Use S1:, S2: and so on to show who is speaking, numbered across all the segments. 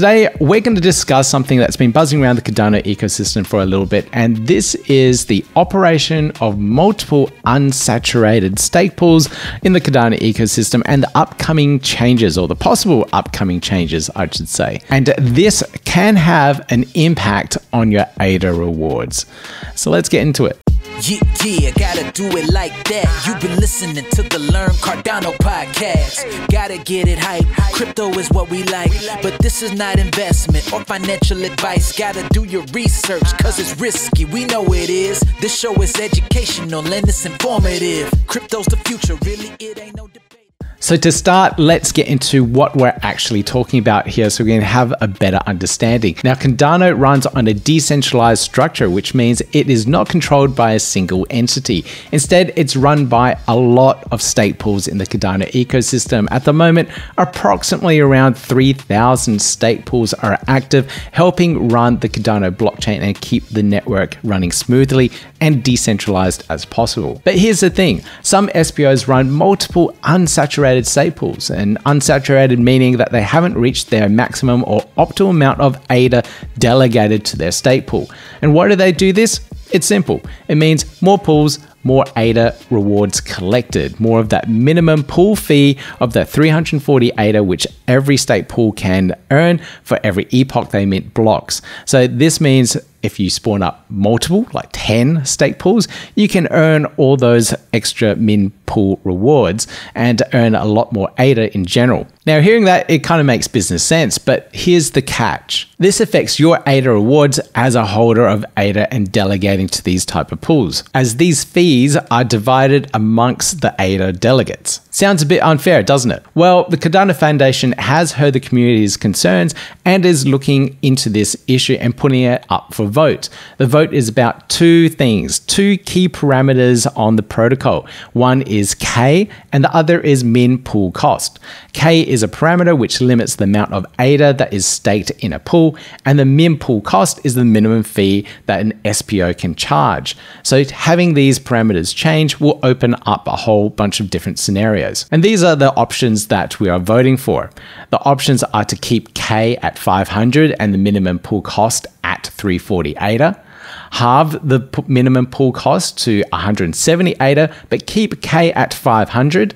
S1: today we're going to discuss something that's been buzzing around the Cardano ecosystem for a little bit, and this is the operation of multiple unsaturated stake pools in the Cardano ecosystem and the upcoming changes, or the possible upcoming changes, I should say. And this can have an impact on your ADA rewards. So let's get into it.
S2: Yeah, yeah, gotta do it like that. You've been listening to the Learn Cardano podcast. Gotta get it hype. Crypto is what we like, but this is not investment or financial advice. Gotta do your research, cause it's risky. We know it is. This show is educational and it's informative. Crypto's the future, really, it ain't no debate.
S1: So, to start, let's get into what we're actually talking about here so we can have a better understanding. Now, Cardano runs on a decentralized structure, which means it is not controlled by a single entity. Instead, it's run by a lot of stake pools in the Cardano ecosystem. At the moment, approximately around 3,000 stake pools are active, helping run the Cardano blockchain and keep the network running smoothly and decentralized as possible. But here's the thing some SPOs run multiple unsaturated unsaturated stake pools, and unsaturated meaning that they haven't reached their maximum or optimal amount of ADA delegated to their stake pool. And why do they do this? It's simple. It means more pools, more ADA rewards collected, more of that minimum pool fee of the 340 ADA, which every stake pool can earn for every epoch they mint blocks. So this means if you spawn up multiple, like 10 stake pools, you can earn all those extra min pool rewards and to earn a lot more ADA in general. Now, hearing that, it kind of makes business sense, but here's the catch. This affects your ADA rewards as a holder of ADA and delegating to these type of pools, as these fees are divided amongst the ADA delegates. Sounds a bit unfair, doesn't it? Well, the Cardano Foundation has heard the community's concerns and is looking into this issue and putting it up for vote. The vote is about two things, two key parameters on the protocol. One is K and the other is min pool cost. K is a parameter which limits the amount of ADA that is staked in a pool, and the min pool cost is the minimum fee that an SPO can charge. So having these parameters change will open up a whole bunch of different scenarios. And these are the options that we are voting for. The options are to keep K at 500 and the minimum pool cost at 340 ADA halve the minimum pool cost to 170 ADA, but keep K at 500,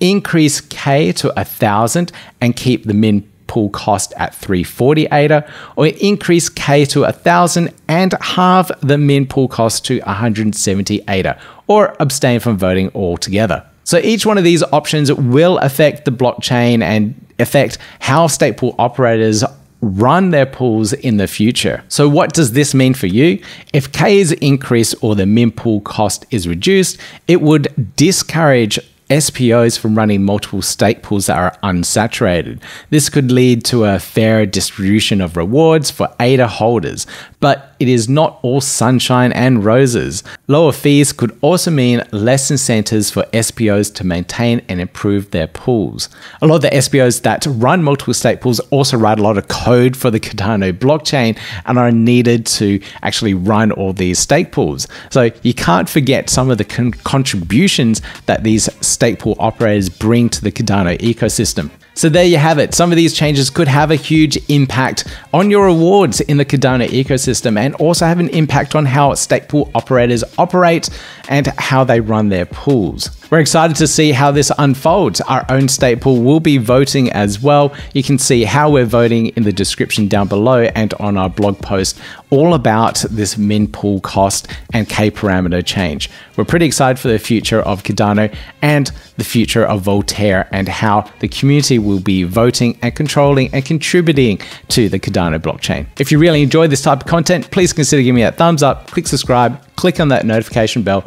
S1: increase K to 1000 and keep the min pool cost at 340 ADA, or increase K to 1000 and halve the min pool cost to 170 ADA, or abstain from voting altogether. So each one of these options will affect the blockchain and affect how stake pool operators run their pools in the future. So what does this mean for you? If K is increased or the min pool cost is reduced, it would discourage SPOs from running multiple stake pools that are unsaturated. This could lead to a fairer distribution of rewards for ADA holders, but it is not all sunshine and roses. Lower fees could also mean less incentives for SPOs to maintain and improve their pools. A lot of the SPOs that run multiple stake pools also write a lot of code for the Cardano blockchain and are needed to actually run all these stake pools. So you can't forget some of the con- contributions that these stake pool operators bring to the Cardano ecosystem. So there you have it. Some of these changes could have a huge impact on your rewards in the Cardano ecosystem and also have an impact on how stake pool operators operate and how they run their pools. We're excited to see how this unfolds. Our own stake pool will be voting as well. You can see how we're voting in the description down below and on our blog post all about this min pool cost and K parameter change. We're pretty excited for the future of Cardano and the future of Voltaire and how the community will be voting and controlling and contributing to the Cardano blockchain. If you really enjoy this type of content, please consider giving me that thumbs up, click subscribe, click on that notification bell,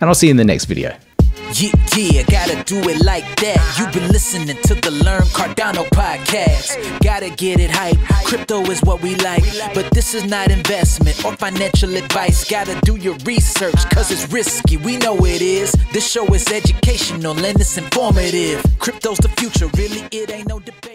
S1: and I'll see you in the next video.
S2: Yeah, yeah, gotta do it like that. You've been listening to the Learn Cardano podcast. Gotta get it hype. Crypto is what we like, but this is not investment or financial advice. Gotta do your research, cause it's risky. We know it is. This show is educational and it's informative. Crypto's the future, really, it ain't no debate.